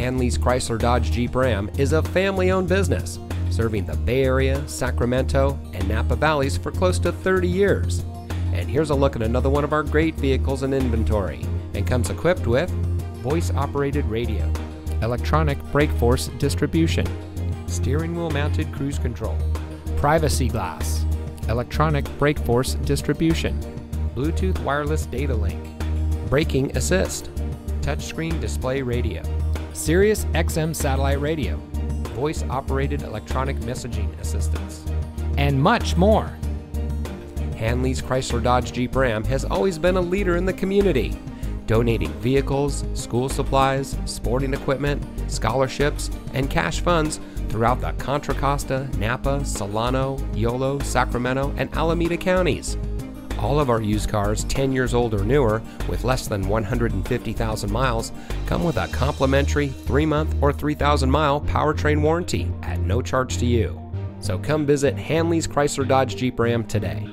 Hanlees Chrysler Dodge Jeep Ram is a family owned business serving the Bay Area, Sacramento, and Napa Valleys for close to 30 years. And here's a look at another one of our great vehicles in inventory and comes equipped with voice operated radio, electronic brake force distribution, steering wheel mounted cruise control, privacy glass, electronic brake force distribution, Bluetooth wireless data link, braking assist, touchscreen display radio, Sirius XM satellite radio, voice operated electronic messaging assistance, and much more. Hanlees Chrysler Dodge Jeep Ram has always been a leader in the community, donating vehicles, school supplies, sporting equipment, scholarships, and cash funds throughout the Contra Costa, Napa, Solano, Yolo, Sacramento, and Alameda counties. All of our used cars 10 years old or newer with less than 150,000 miles come with a complimentary 3 month or 3,000 mile powertrain warranty at no charge to you. So come visit Hanlees Chrysler Dodge Jeep Ram today.